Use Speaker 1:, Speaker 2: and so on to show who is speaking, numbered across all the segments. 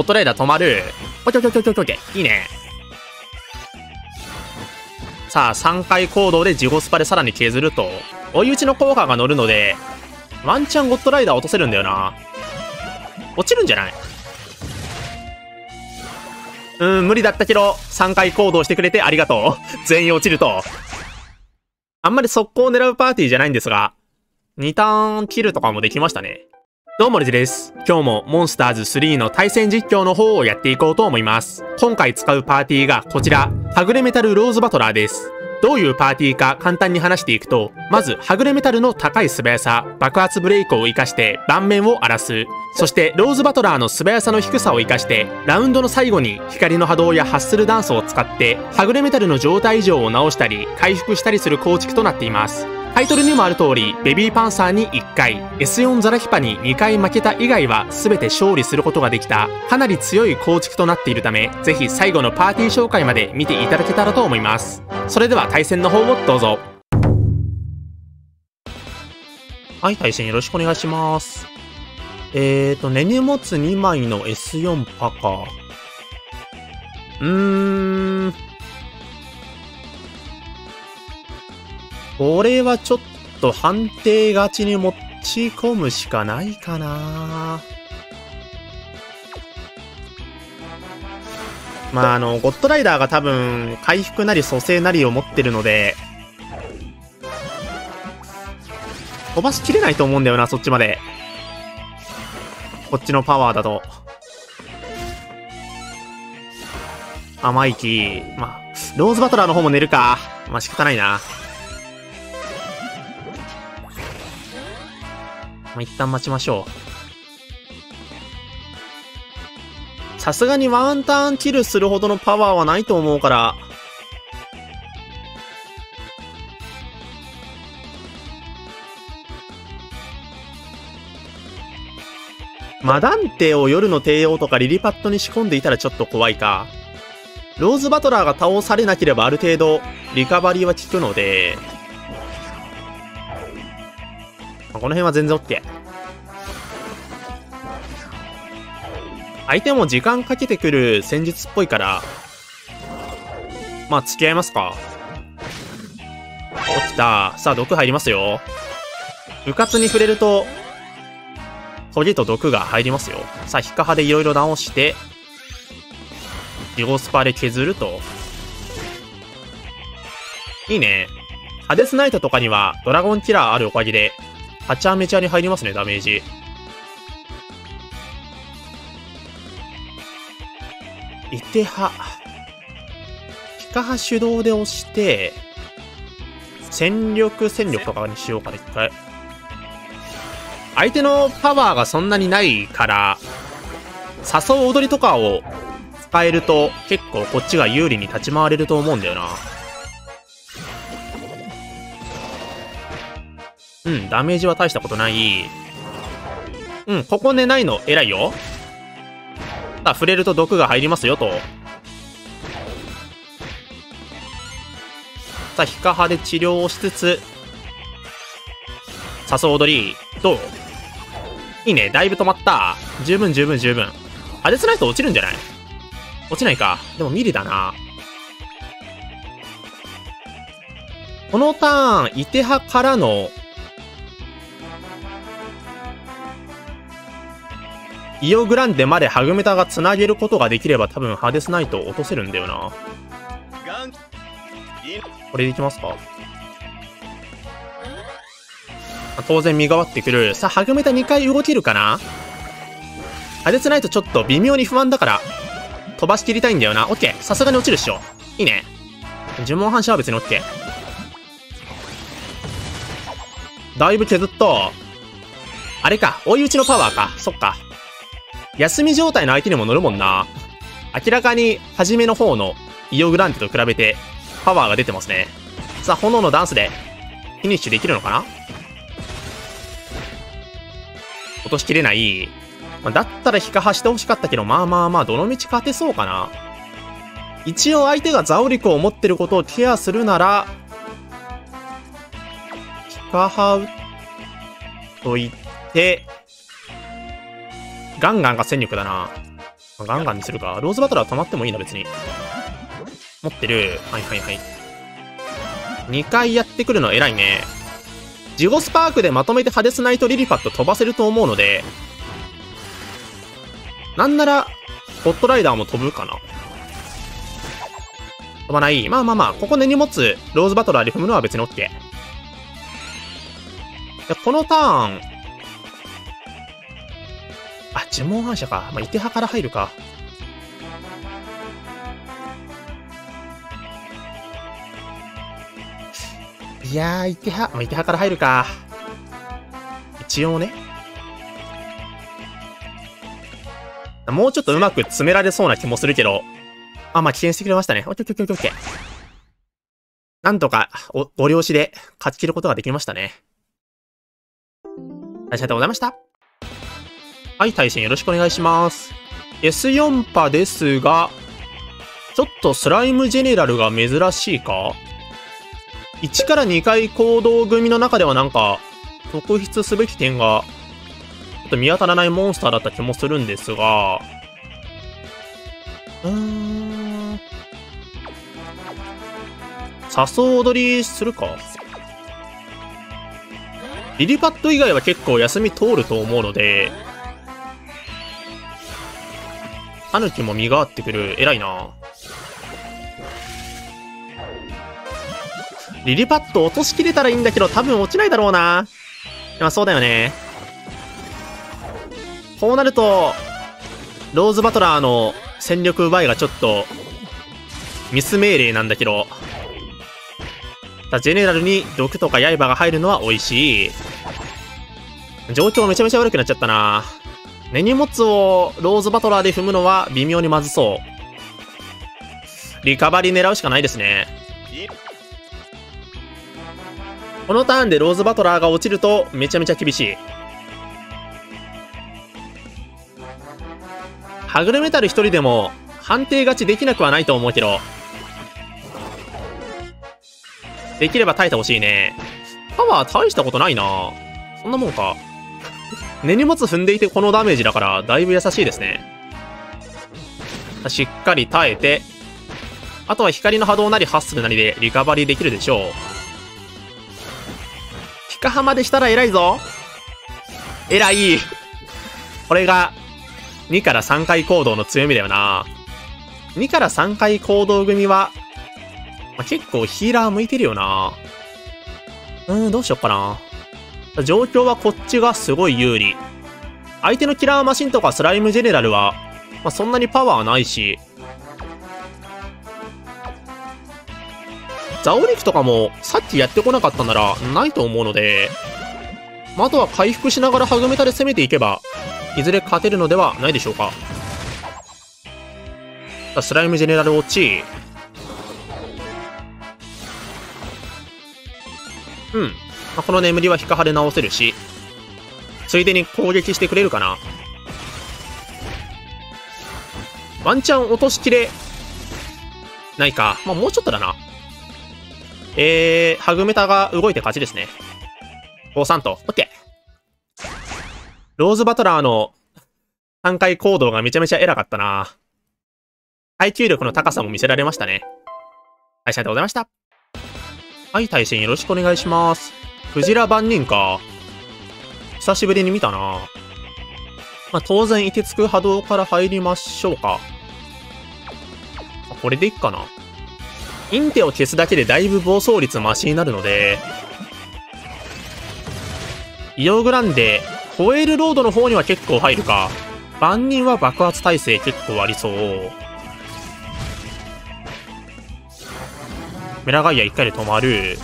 Speaker 1: ゴッドライダー止まる。オッケーオッケーオッケーオッケー。いいね。さあ、3回行動でジゴスパでさらに削ると、追い打ちの効果が乗るので、ワンチャンゴッドライダー落とせるんだよな。落ちるんじゃない？うん、無理だったけど、3回行動してくれてありがとう。全員落ちると。あんまり速攻を狙うパーティーじゃないんですが、2ターンキルとかもできましたね。どうもレジです。今日もモンスターズ3の対戦実況の方をやっていこうと思います。今回使うパーティーがこちら、はぐれメタルローズバトラーです。どういうパーティーか簡単に話していくと、まず、はぐれメタルの高い素早さ、爆発ブレイクを活かして盤面を荒らす。そして、ローズバトラーの素早さの低さを活かして、ラウンドの最後に光の波動やハッスルダンスを使って、はぐれメタルの状態異常を直したり、回復したりする構築となっています。タイトルにもある通り、ベビーパンサーに1回、S4 ザラヒパに2回負けた以外は全て勝利することができた、かなり強い構築となっているため、ぜひ最後のパーティー紹介まで見ていただけたらと思います。それでは対戦の方をどうぞ。はい、対戦よろしくお願いします。えーと、根に持つ2枚の S4 パか。うーん。これはちょっと判定勝ちに持ち込むしかないかなまあ、あの、ゴッドライダーが多分、回復なり蘇生なりを持ってるので、飛ばしきれないと思うんだよな、そっちまで。こっちのパワーだと。甘い木。まあ、ローズバトラーの方も寝るか。まあ仕方ないな。一旦待ちましょう。さすがにワンターンキルするほどのパワーはないと思うから。マダンテを夜の帝王とかリリパッドに仕込んでいたらちょっと怖いか。ローズバトラーが倒されなければある程度リカバリーは効くので、この辺は全然 OK。相手も時間かけてくる戦術っぽいから、まあ、付き合いますか。起きた。さあ、毒入りますよ。うかつに触れると、トゲと毒が入りますよ。さあ、ヒカハでいろいろ直して、ジゴスパで削ると。いいね。ハデスナイトとかにはドラゴンキラーあるおかげで、はちゃめちゃに入りますね、ダメージ。いては。ピカハ手動で押して、戦力戦力とかにしようかな、一回。相手のパワーがそんなにないから、誘う踊りとかを使えると結構こっちが有利に立ち回れると思うんだよな。うん、ダメージは大したことない。うん、ここ寝ないの偉いよ。ただ、触れると毒が入りますよ、と。さあ、ヒカハで治療をしつつ、誘う踊り、どう？いいね、だいぶ止まった。十分十分十分。アデスナイト落ちるんじゃない？落ちないか。でもミリだな。このターン、イテハからのイオグランデまでハグメタが繋げることができれば多分ハデスナイト落とせるんだよな。これでいきますか当然身代わってくる。さあ、ハグメタ2回動けるかなハデスナイトちょっと微妙に不安だから、飛ばしきりたいんだよな。オッケー。さすがに落ちるっしょ。いいね。呪文反射は別にオッケー。だいぶ削った。あれか。追い打ちのパワーか。そっか。休み状態の相手にも乗るもんな。明らかに初めの方のイオグランテと比べてパワーが出てますね。さあ、炎のダンスでフィニッシュできるのかな？落としきれない。まあ、だったら引かしてほしかったけど、まあまあまあ、どの道勝てそうかな。一応相手がザオリコを持ってることをケアするなら、引かはうと言って、ガンガンが戦力だな。ガンガンにするか。ローズバトラー止まってもいいな、別に。持ってる。はいはいはい。2回やってくるの偉いね。ジゴスパークでまとめてハデスナイトリリパット飛ばせると思うので、なんなら、ホットライダーも飛ぶかな。飛ばない。まあまあまあ、ここ根に持つローズバトラーで踏むのは別に OK。でこのターン、あ、呪文反射か。まあ、いてはから入るか。いやー、いては、まあ、いてはから入るか。一応ね。もうちょっとうまく詰められそうな気もするけど。あ、まあ、危険してくれましたね。オッケーオッケーオッケーオッケー。なんとか、お、ご了承で勝ち切ることができましたね。ありがとうございました。はい、対戦よろしくお願いします。S4 波ですが、ちょっとスライムジェネラルが珍しいか？1から2回行動組の中ではなんか、特筆すべき点が、ちょっと見当たらないモンスターだった気もするんですが、うーん。誘踊りするかリリパッド以外は結構休み通ると思うので、タヌキも身があってくる。偉いな。リリパッド落としきれたらいいんだけど、多分落ちないだろうな。まあそうだよね。こうなると、ローズバトラーの戦力奪いがちょっと、ミス命令なんだけど、ジェネラルに毒とか刃が入るのは美味しい。状況めちゃめちゃ悪くなっちゃったな。根荷物をローズバトラーで踏むのは微妙にまずそう。リカバリー狙うしかないですね。このターンでローズバトラーが落ちるとめちゃめちゃ厳しい。ハグルメタル一人でも判定勝ちできなくはないと思うけど、できれば耐えてほしいね。パワー大したことないなそんなもんか。根荷物踏んでいてこのダメージだからだいぶ優しいですね。しっかり耐えて、あとは光の波動なりハッスルなりでリカバリーできるでしょう。深浜でしたら偉いぞ。偉い。これが、2から3回行動の強みだよな。2から3回行動組は、まあ、結構ヒーラー向いてるよな。うーん、どうしよっかな。状況はこっちがすごい有利。相手のキラーマシンとかスライムジェネラルは、まあ、そんなにパワーないし、ザオリクとかもさっきやってこなかったならないと思うので、まあ、あとは回復しながらハグメタで攻めていけば、いずれ勝てるのではないでしょうか。スライムジェネラル落ち。うん。まあ、この眠りは引かはれ直せるし、ついでに攻撃してくれるかな。ワンチャン落としきれないか。まあ、もうちょっとだな。えー、ハグメタが動いて勝ちですね。5-3と。OK。ローズバトラーの3回行動がめちゃめちゃ偉かったな。耐久力の高さも見せられましたね。はい、ありがとうございました。はい、対戦よろしくお願いします。クジラ万人か。久しぶりに見たな。まあ、当然、凍てつく波動から入りましょうか。これでいっかな。インテを消すだけでだいぶ暴走率マシになるので、イオグランデ、ホエールロードの方には結構入るか。万人は爆発耐性結構ありそう。メラガイア1回で止まる。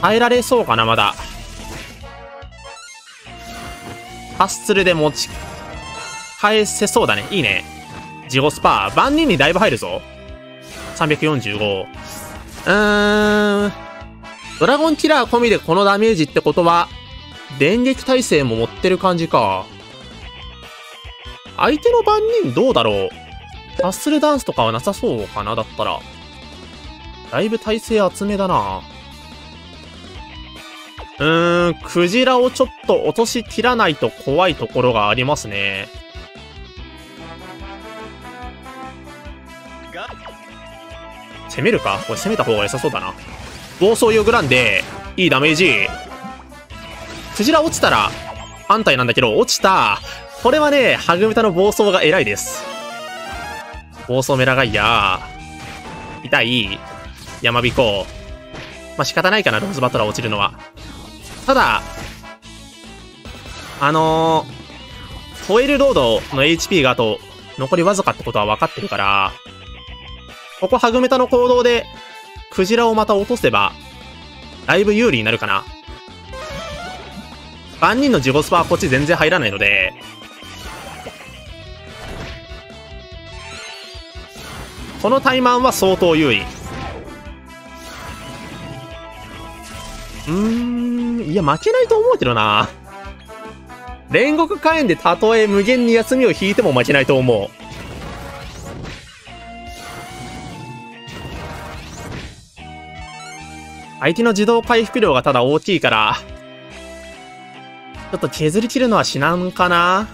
Speaker 1: 耐えられそうかな、まだ。ハッスルで持ち返せそうだね。いいね。ジゴスパー。万人にだいぶ入るぞ。345。うーん。ドラゴンキラー込みでこのダメージってことは、電撃耐性も持ってる感じか。相手の番人どうだろうハッスルダンスとかはなさそうかなだったら。だいぶ耐性厚めだな。うーん、クジラをちょっと落としきらないと怖いところがありますね。攻めるか？これ攻めた方が良さそうだな。暴走ヨグランで、いいダメージ。クジラ落ちたら、反対なんだけど、落ちた。これはね、ハグメタの暴走が偉いです。暴走メラガイア。痛い。山彦。まあ、仕方ないかな、ローズバトラー落ちるのは。ただ、あのー、ホエールロードの HP があと、残りわずかってことは分かってるから、ここハグメタの行動で、クジラをまた落とせば、だいぶ有利になるかな。万人のジゴスパはこっち全然入らないので、このタイマンは相当有利。うーん、いや、負けないと思うけどな。煉獄火炎でたとえ無限に休みを引いても負けないと思う。相手の自動回復量がただ大きいから、ちょっと削り切るのは至難かな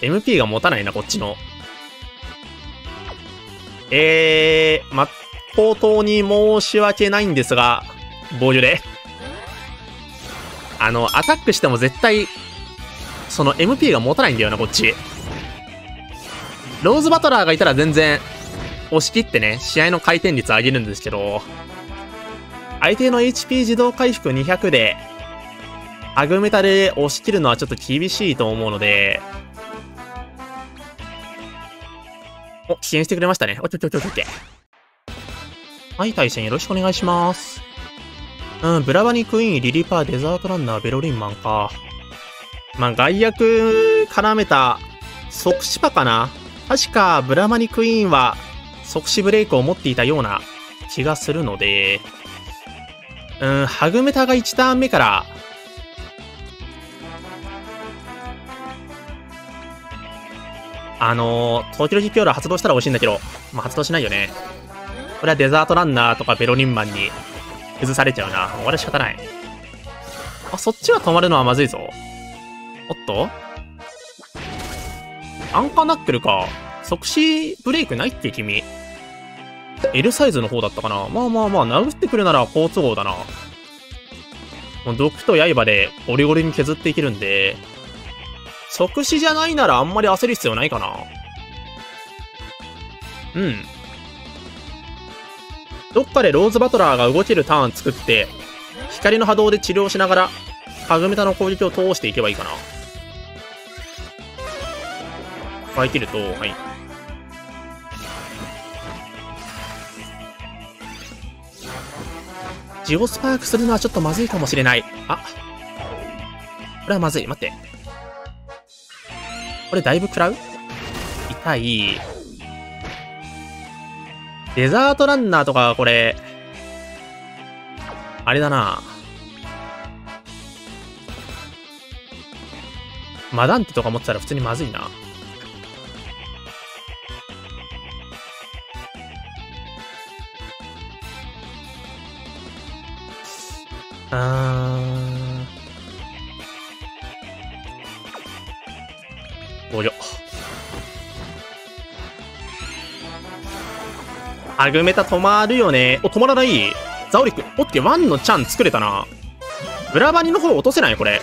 Speaker 1: ?MP が持たないな、こっちの。えー、まっとうとうに申し訳ないんですが、防御で。あの、アタックしても絶対、その MP が持たないんだよな、こっち。ローズバトラーがいたら全然、押し切ってね、試合の回転率上げるんですけど、相手の HP 自動回復200で、アグメタで押し切るのはちょっと厳しいと思うので、お、支援してくれましたね。おちょちょちょちょけ。はい、対戦よろしくお願いします。うん、ブラバニクイーン、リリパー、デザートランナー、ベロリンマンか。まあ、外役絡めた、即死パかな確か、ブラマニクイーンは、即死ブレイクを持っていたような気がするので、うん、ハグメタが1ターン目から、あのー、東京ジピオーラ発動したら美味しいんだけど、まあ、発動しないよね。これはデザートランナーとかベロニンマンに崩されちゃうな。もう俺仕方ない。あ、そっちが止まるのはまずいぞ。おっと？アンカーナックルか。即死ブレイクないって君。L サイズの方だったかなまあまあまあ、殴ってくるなら好都合だな。もう毒と刃でゴリゴリに削っていけるんで、即死じゃないならあんまり焦る必要ないかな。うん。どっかでローズバトラーが動けるターン作って、光の波動で治療しながら、ハグメタの攻撃を通していけばいいかな。使い切ると、はい。ジオスパークするのはちょっとまずいかもしれない。あ。これはまずい。待って。これだいぶ食らう？痛い。デザートランナーとか、これ、あれだな。マダンテとか持ってたら普通にまずいな。あー。防御。はぐめた止まるよね。お、止まらない？ザオリック。オッケー、ワンのチャン作れたな。ブラバニの方落とせない？これ。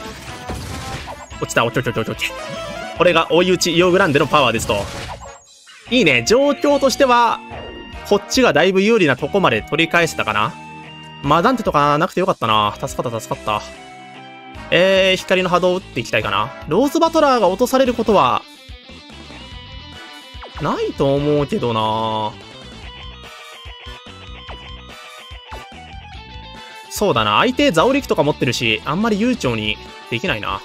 Speaker 1: 落ちた、おちょちょちょちょちょ。これが追い打ちイオグランデのパワーですと。いいね。状況としては、こっちがだいぶ有利なとこまで取り返せたかな。マダンテとかなくてよかったな。助かった、助かった。えー、光の波動を打っていきたいかな。ローズバトラーが落とされることは、ないと思うけどなそうだな。相手ザオリクとか持ってるし、あんまり悠長にできないな。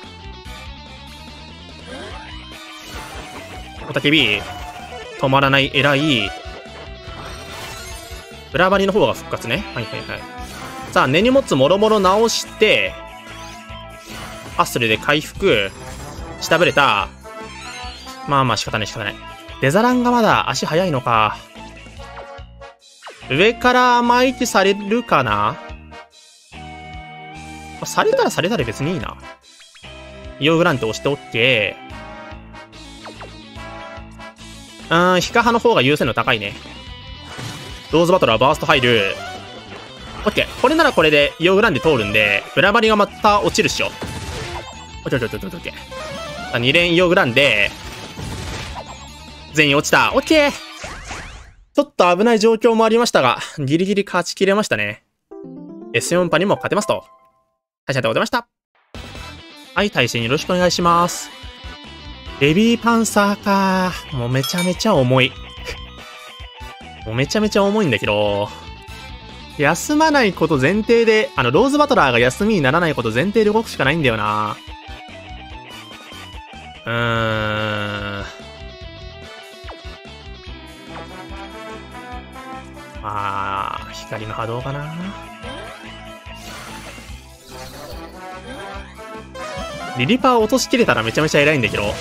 Speaker 1: おたけび、止まらない、偉い。ブラバリの方が復活ね。はいはいはい。さあ、根に持つもろもろ直して、ハッスルで回復、下ぶれた。まあまあ仕方ない仕方ない。デザランがまだ足早いのか。上から巻いてされるかなされたらされたら別にいいな。イオグラント押しておっけうーん、ヒカハの方が優先度高いね。ローズバトラーバースト入る。オッケー。これならこれでイオグランデ通るんで、ブラバリがまた落ちるっしょ。オッケーオッケーオッケーオッケー。2連イオグランデ。全員落ちた。オッケーちょっと危ない状況もありましたが、ギリギリ勝ちきれましたね。S4 パにも勝てますと。大社でございました。はい、対戦よろしくお願いします。ベビーパンサーか。もうめちゃめちゃ重い。もうめちゃめちゃ重いんだけど、休まないこと前提で、あの、ローズバトラーが休みにならないこと前提で動くしかないんだよな。うーん。あー、光の波動かな。リリパー落としきれたらめちゃめちゃ偉いんだけど。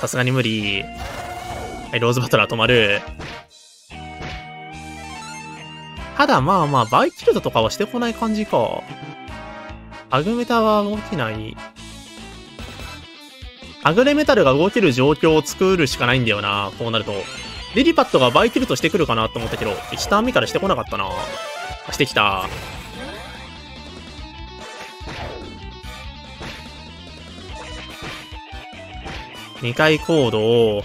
Speaker 1: さすがに無理。はい、ローズバトラー止まる。ただまあまあ、バイキルドとかはしてこない感じか。アグメタは動けない。アグレメタルが動ける状況を作るしかないんだよな、こうなると。リリパットがバイキルトしてくるかなと思ったけど、1ターンからしてこなかったな。してきた。2回コードを、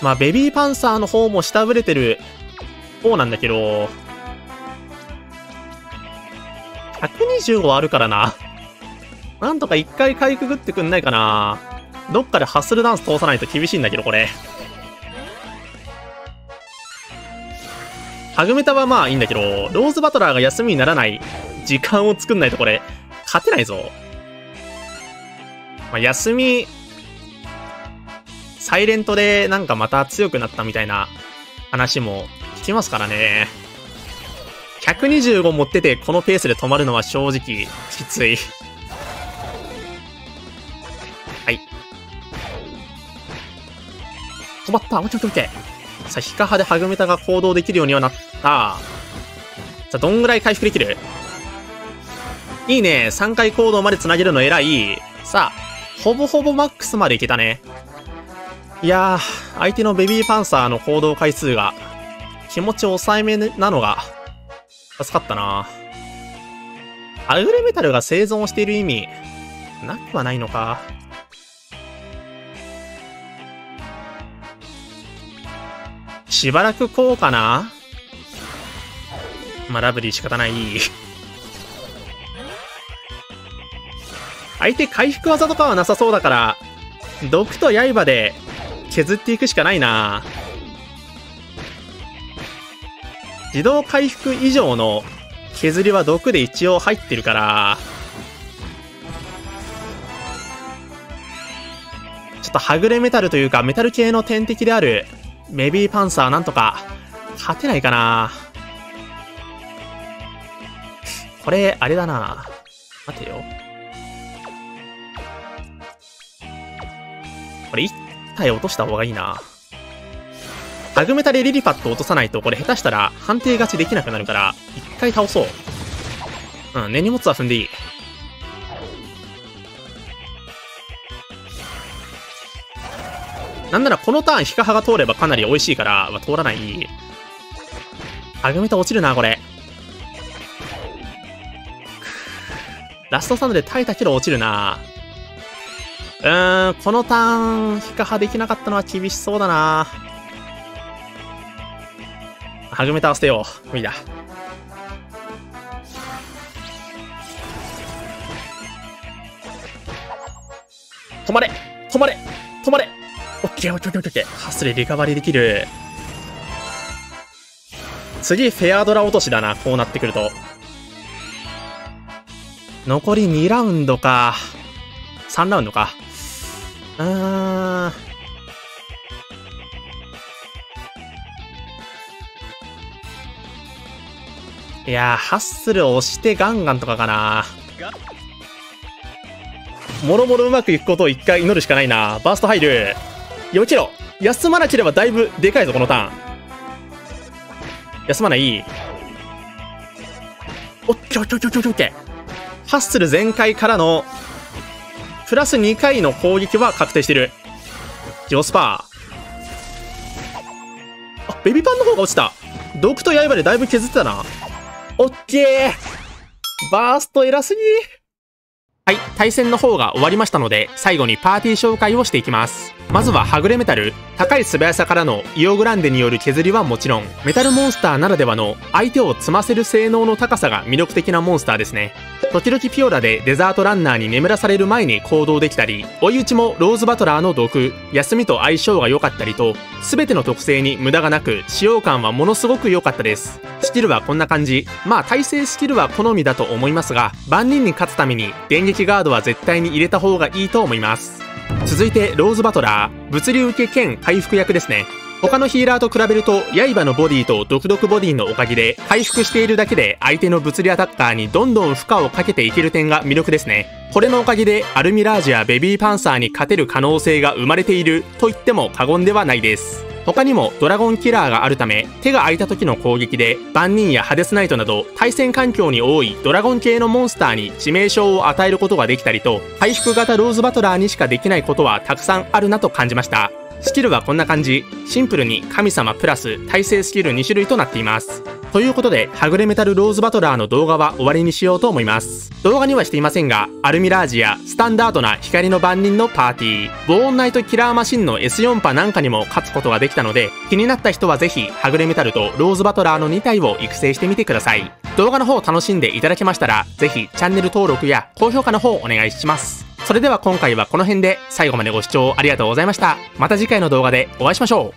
Speaker 1: まあ、ベビーパンサーの方も下振れてる方なんだけど、125あるからな。なんとか一回かいくぐってくんないかな。どっかでハッスルダンス通さないと厳しいんだけど、これ。ハグメタはまあいいんだけど、ローズバトラーが休みにならない時間を作んないとこれ、勝てないぞ。まあ、休みサイレントでなんかまた強くなったみたいな話も聞きますからね。125持っててこのペースで止まるのは正直きつい。はい。止まったオッケーオッケー。さあ、ヒカハでハグメタが行動できるようにはなった。さあ、どんぐらい回復できる？いいね。3回行動まで繋げるの偉い。さあ、ほぼほぼマックスまでいけたね。いやー、相手のベビーパンサーの行動回数が気持ち抑えめなのが助かったな。アグレメタルが生存している意味、なくはないのか。しばらくこうかなまあ、ラブリー仕方ない。相手回復技とかはなさそうだから、毒と刃で削っていくしかないな。自動回復以上の削りは毒で一応入ってるから。ちょっとはぐれメタルというかメタル系の天敵であるメビーパンサーなんとか勝てないかな。これあれだな。待てよ。これ一体落とした方がいいな。アグメタでリリパット落とさないと、これ下手したら判定勝ちできなくなるから、一回倒そう。うん、根荷物は踏んでいい。なんならこのターンヒカハが通ればかなり美味しいから、まあ、通らない。アグメタ落ちるな、これ。ラストサンドで耐えたけど落ちるな。うーん、このターン、ヒカハできなかったのは厳しそうだな。はぐめたわせてよ。無理だ。止まれ止まれ止まれオッケーオッケーオッケーオッケー。ハスレリカバリーできる。次、フェアドラ落としだな。こうなってくると。残り2ラウンドか。3ラウンドか。うー。いや、ハッスル押してガンガンとかかな。もろもろうまくいくことを一回祈るしかないな。バースト入る。避けろ。休まなければだいぶでかいぞ、このターン。休まないオッケーオッケーオッケーオッケー。ハッスル全開からのプラス2回の攻撃は確定してる。ジョスパー。あ、ベビパンの方が落ちた。毒と刃でだいぶ削ってたな。オッケーバースト偉すぎはい、対戦の方が終わりましたので、最後にパーティー紹介をしていきます。まずははぐれメタル。高い素早さからのイオグランデによる削りはもちろん、メタルモンスターならではの相手を積ませる性能の高さが魅力的なモンスターですね。時々ピオラでデザートランナーに眠らされる前に行動できたり、追い打ちもローズバトラーの毒、休みと相性が良かったりと、全ての特性に無駄がなく、使用感はものすごく良かったです。スキルはこんな感じ。まあ耐性スキルは好みだと思いますが、万人に勝つために電撃ガードは絶対に入れた方がいいと思います。続いてローズバトラー、物流受け兼回復役ですね。他のヒーラーと比べると、刃のボディと独特ボディのおかげで、回復しているだけで相手の物理アタッカーにどんどん負荷をかけていける点が魅力ですね。これのおかげで、アルミラージやベビーパンサーに勝てる可能性が生まれていると言っても過言ではないです。他にもドラゴンキラーがあるため手が空いた時の攻撃で万人やハデスナイトなど対戦環境に多いドラゴン系のモンスターに致命傷を与えることができたりと回復型ローズバトラーにしかできないことはたくさんあるなと感じました。スキルはこんな感じ。シンプルに神様プラス耐性スキル2種類となっています。ということで、はぐれメタルローズバトラーの動画は終わりにしようと思います。動画にはしていませんが、アルミラージやスタンダードな光の番人のパーティー、ボーンナイトキラーマシンの S4 波なんかにも勝つことができたので、気になった人はぜひ、はぐれメタルとローズバトラーの2体を育成してみてください。動画の方を楽しんでいただけましたら、ぜひチャンネル登録や高評価の方お願いします。それでは今回はこの辺で最後までご視聴ありがとうございました。また次回の動画でお会いしましょう。